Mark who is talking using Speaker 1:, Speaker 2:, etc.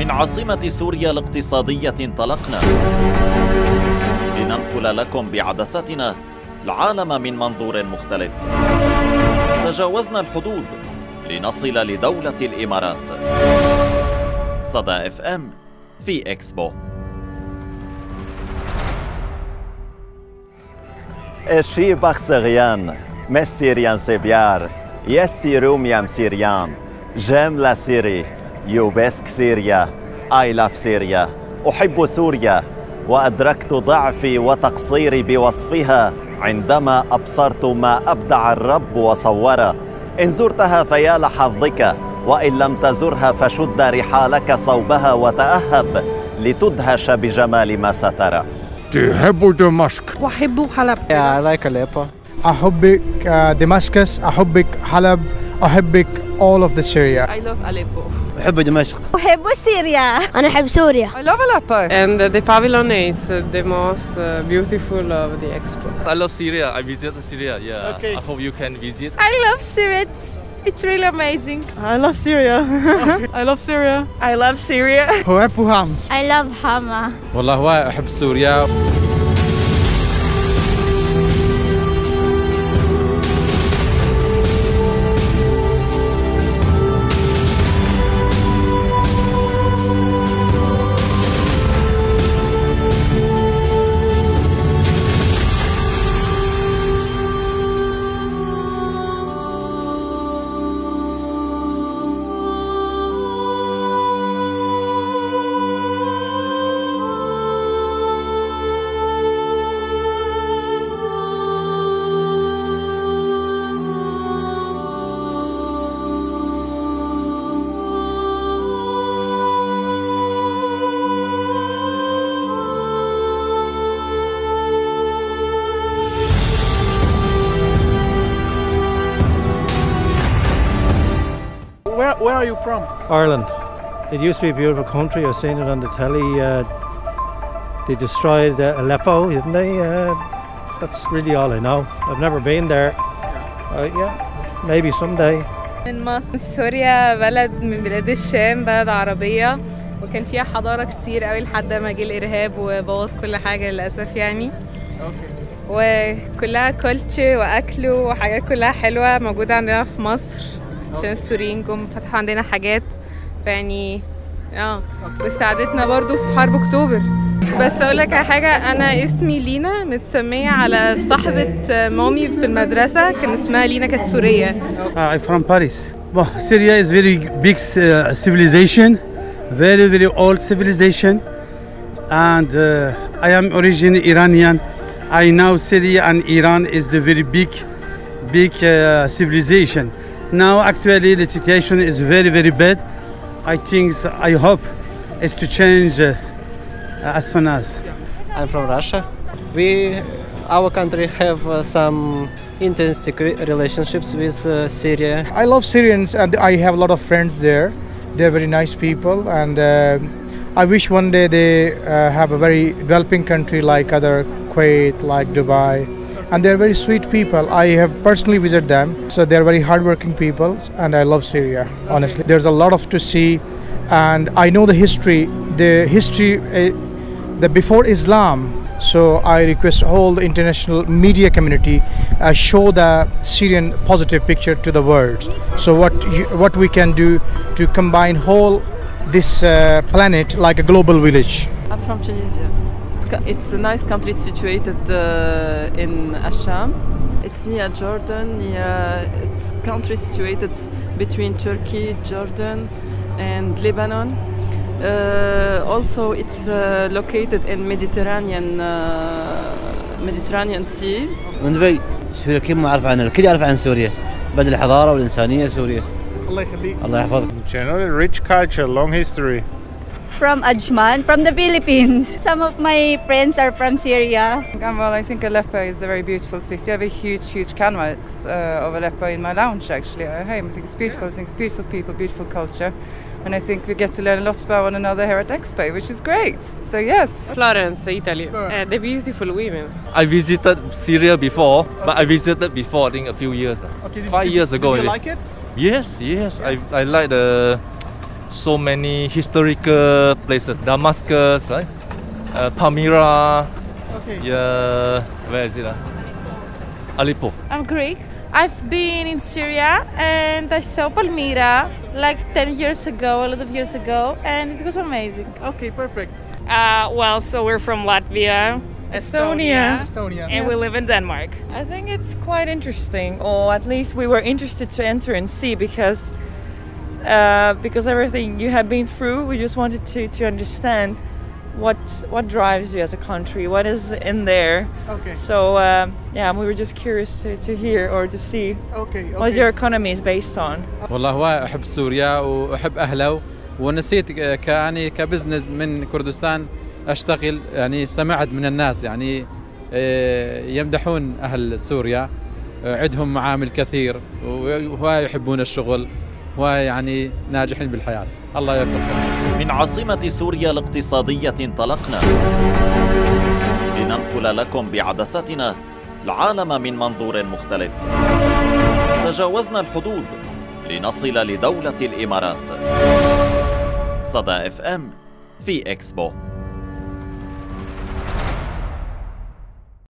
Speaker 1: من عاصمة سوريا الاقتصادية انطلقنا. لننقل لكم بعدستنا العالم من منظور مختلف. تجاوزنا الحدود لنصل لدولة الإمارات. صدى إف إم في إكسبو.
Speaker 2: الشي بخسغيان مسيريان سيبيار يسي روميام سيريان جملة سيري. يوبسك سيريا. I love سيريا. أحب سوريا. وأدركت ضعفي وتقصيري بوصفها. عندما أبصرت ما أبدع الرب وصوره. إن زرتها فيا لحظك. وإن لم تزرها فشد رحالك صوبها وتأهب لتدهش بجمال ما سترى
Speaker 3: تحب دمشق.
Speaker 4: وأحب حلب.
Speaker 5: Yeah, I like Aleppo.
Speaker 3: أحبك uh, دمشق أحبك حلب. أحبك all of the Syria.
Speaker 4: I love Aleppo.
Speaker 5: أحب دمشق.
Speaker 6: أحب سوريا
Speaker 7: أنا أحب سوريا
Speaker 4: I love Aleppo and uh, the pavilion is uh, the most uh, beautiful of the expo
Speaker 8: I love Syria. I visited Syria. Yeah. Okay. I hope you can visit.
Speaker 6: I love Syria it's, it's really amazing
Speaker 4: I love Syria I love Syria I love Syria
Speaker 3: أحب همس
Speaker 7: I love حما
Speaker 8: والله هواي أحب سوريا.
Speaker 3: Where, where are you from?
Speaker 5: Ireland. It used to be a beautiful country. I've seen it on the telly. Uh, they destroyed uh, Aleppo, didn't they? Uh, that's really all I know. I've never been there. Uh, yeah, maybe someday.
Speaker 6: من مصر سوريا بلد من بلاد الشام بلد عربية وكان فيها حضارة كتير قوي لحد ما جه الإرهاب وبوظ كل حاجة للأسف يعني وكلها كولتشر وأكل وحاجات كلها حلوة موجودة عندنا في مصر عشان السوريين جم فتحوا عندنا حاجات فيعني آه وساعدتنا برضو في حرب أكتوبر. بس أقول لك على حاجة أنا اسمي لينا متسمية على صاحبة مامي في المدرسة كان اسمها لينا كانت سورية.
Speaker 9: اي فروم باريس سوريا از فيري بيج سيفيليزيشن فيري فيري اولد سيفيليزيشن and uh, i am originally iranian. I know syria and iran is the very big big uh, civilization. Now actually the situation is very very bad. I think I hope it's to change uh, as soon as.
Speaker 5: I'm from Russia. We, our country, have uh, some interesting relationships with uh, Syria.
Speaker 3: I love Syrians and I have a lot of friends there. They're very nice people and uh, I wish one day they uh, have a very developing country like other Kuwait, like Dubai. And they're very sweet people. I have personally visited them. So they're very hardworking people and I love Syria, honestly. There's a lot of to see and I know the history. The history uh, the before Islam. So I request all the international media community uh, show the Syrian positive picture to the world. So what you, what we can do to combine whole this uh, planet like a global village.
Speaker 4: I'm from Tunisia it's a nice country it's situated uh, in Asham it's near Jordan near it's country situated between Turkey Jordan and Lebanon uh, also, it's uh, located in Mediterranean uh, Mediterranean Sea.
Speaker 9: من دبي سوريا كل ما أعرف عنها الكل يعرف عن سوريا بدل الحضارة والإنسانية سوريا
Speaker 3: الله يخليك.
Speaker 9: الله يحفظك
Speaker 3: Generally rich culture, long history.
Speaker 6: From Ajman, from the Philippines. Some of my friends are from Syria.
Speaker 4: Well, I think Aleppo is a very beautiful city. I have a huge, huge canvas uh, of Aleppo in my lounge actually at home. I think it's beautiful. I think it's beautiful people, beautiful culture. And I think we get to learn a lot about one another here at Expo, which is great. So yes. Florence, Italy. Uh, the beautiful women.
Speaker 8: I visited Syria before, but I visited before I think a few years. ah.
Speaker 3: Okay,
Speaker 8: Five years ago.
Speaker 3: Did you like it?
Speaker 8: Yes, yes. I, I like the so many historical places. Damascus, right? Uh, Palmyra.
Speaker 3: Okay.
Speaker 8: Yeah, where is it? Uh? Aleppo.
Speaker 10: I'm Greek. I've been in Syria and I saw Palmyra like 10 years ago, a lot of years ago, and it was amazing.
Speaker 3: Okay, perfect.
Speaker 11: Uh, well, so we're from Latvia, Estonia,
Speaker 3: Estonia.
Speaker 11: and we live in Denmark.
Speaker 12: I think it's quite interesting, or at least we were interested to enter and see because uh, because everything you have been through, we just wanted to, to understand what what drives you as a country, what is in there.
Speaker 3: Okay.
Speaker 12: So um, yeah, we were just curious to, to hear or to see
Speaker 3: Okay.
Speaker 12: what your economy is based on.
Speaker 13: والله هو أحب سوريا وأحب أهله ونسيت كأني كبزنس من كردستان أشتغل يعني سمعت من الناس يعني آه، يمدحون أهل سوريا آه، عندهم معامل كثير وهواي يحبون الشغل وهواي يعني ناجحين بالحياة. الله يوفقهم
Speaker 1: من عاصمة سوريا الاقتصادية انطلقنا. لننقل لكم بعدستنا العالم من منظور مختلف. تجاوزنا الحدود. لنصل لدولة الإمارات. صدى إف إم في إكسبو.